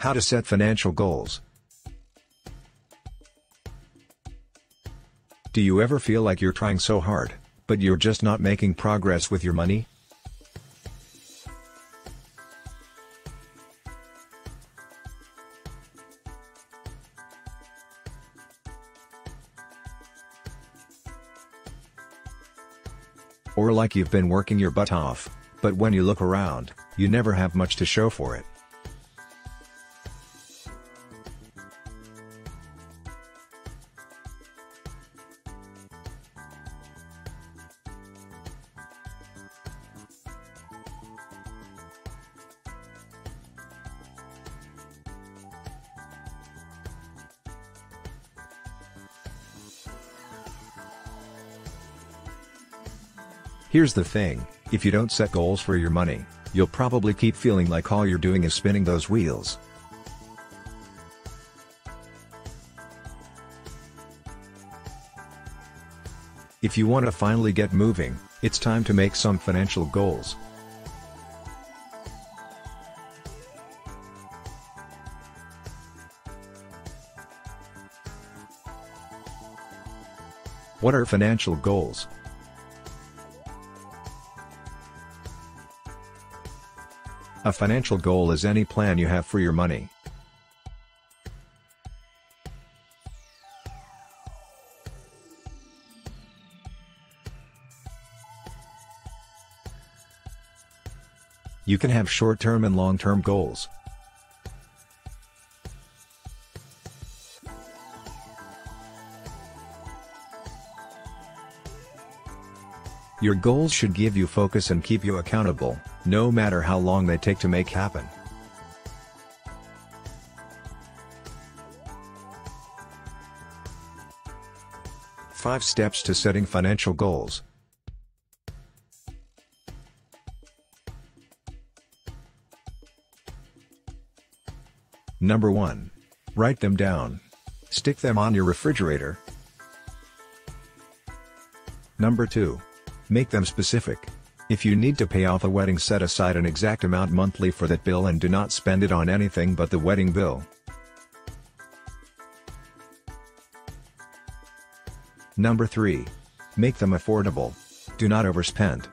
How to set financial goals. Do you ever feel like you're trying so hard, but you're just not making progress with your money? Or like you've been working your butt off, but when you look around, you never have much to show for it. Here's the thing, if you don't set goals for your money, you'll probably keep feeling like all you're doing is spinning those wheels. If you want to finally get moving, it's time to make some financial goals. What are financial goals? A financial goal is any plan you have for your money. You can have short-term and long-term goals. Your goals should give you focus and keep you accountable, no matter how long they take to make happen. Five steps to setting financial goals. Number 1. Write them down. Stick them on your refrigerator. Number 2. Make them specific. If you need to pay off a wedding set aside an exact amount monthly for that bill and do not spend it on anything but the wedding bill. Number 3. Make them affordable. Do not overspend.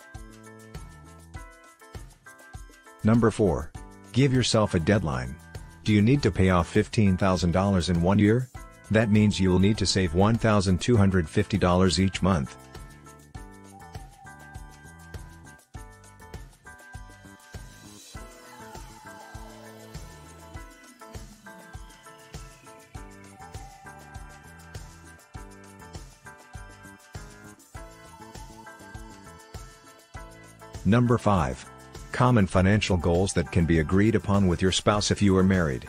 Number 4. Give yourself a deadline. Do you need to pay off $15,000 in one year? That means you will need to save $1,250 each month. Number 5. Common financial goals that can be agreed upon with your spouse if you are married.